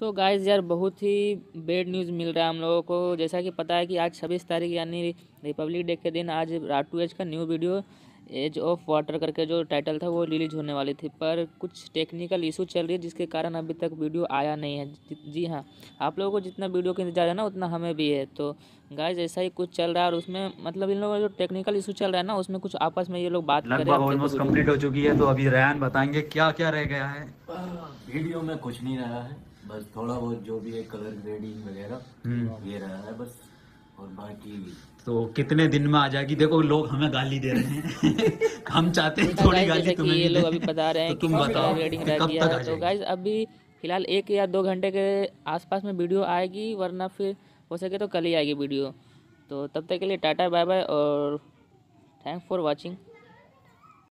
तो गाइस यार, बहुत ही बेड न्यूज़ मिल रहा है हम लोगों को। जैसा कि पता है कि आज छब्बीस तारीख, यानी रिपब्लिक डे के दिन आज राटू एज का new video age of water करके जो टाइटल था वो रिलीज़ होने वाली थी। पर कुछ टेक्निकल इशू चल रही है जिसके कारण अभी तक वीडियो आया नहीं है। जी हाँ आप लोगों को जितना वीडियो का इंतज़ार है ना उतना हमें भी है। तो गाइज़ ऐसा ही कुछ चल रहा है और उसमें मतलब इन लोगों का जो टेक्निकल इशू चल रहा है ना उसमें कुछ आपस में ये लोग बात लगभग ऑलमोस्ट कंप्लीट हो चुकी है तो अभी रैन बताएँगे क्या क्या रह गया है। वीडियो में कुछ नहीं रहा है बस थोड़ा बहुत जो भी है कलर ग्रेडिंग वगैरह ये रहा है बस। और बाकी तो कितने दिन में आ जाएगी? देखो लोग हमें गाली दे रहे हैं। हम चाहते हैं थोड़ी गाली जैसे कि तुम्हें ये लोग अभी बता रहे हैं तो कि तुम बताओ रेडिंग कब तक आ तो जाएगी? अभी फ़िलहाल एक या दो घंटे के आसपास में वीडियो आएगी वरना फिर हो सके तो कल ही आएगी वीडियो। तो तब तक के लिए टाटा बाय बाय और थैंक फॉर वॉचिंग